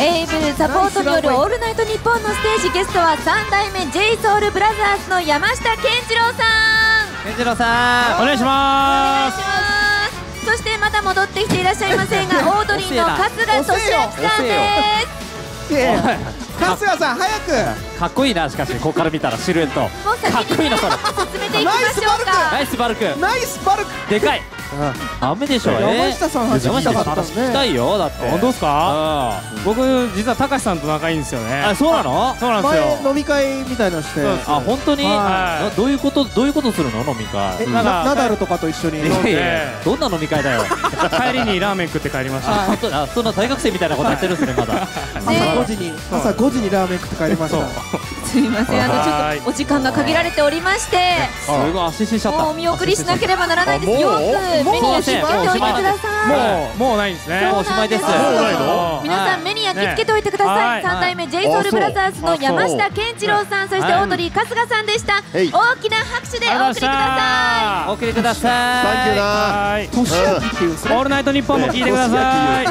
エイブルサポートによる「オールナイトニッポン」のステージゲストは3代目 j ソ u l b r o t h e r s の山下健二郎さん。健次郎さんお願いします。そしてまだ戻ってきていらっしゃいませんが オードリーの春日俊明さんです。春日さん早く。かっこいいなしかし。ここから見たらシルエット。もう先かっこいいなそれ。進めていきましょうか。ナイスバルク。ナイスバルク。でかいダメでしょえ山下さん話山下さん聞きたかった話聞きたいよだって。本当ですか？あ僕実は高橋さんと仲いいんですよね。あそうなの？そうなんですよ。前飲み会みたいのして。あ本当に？どういうこと？どういうことするの？飲み会。ナダルとかと一緒にどんな飲み会だよ？帰りにラーメン食って帰りました。本当にあそんな大学生みたいなことやってるんですねまだ。朝5時に朝5時にラーメン食って帰りましたすいません。あのちはいょっとお時間が限られておりましてすごい足ししちゃった。もうお見送りしなければならないんです。よく目に焼き付けておいてください。もうもうないんですね。もうおしまいです。なんもうないの皆さん目に焼き付けておいてください、はい。三代目 j ソ r o t h e r s の山下健一郎さんそしてオードリー春日さんでした、大きな拍手でお送りください。お送りください。サンキューな。オールナイトニッポンも聞いてください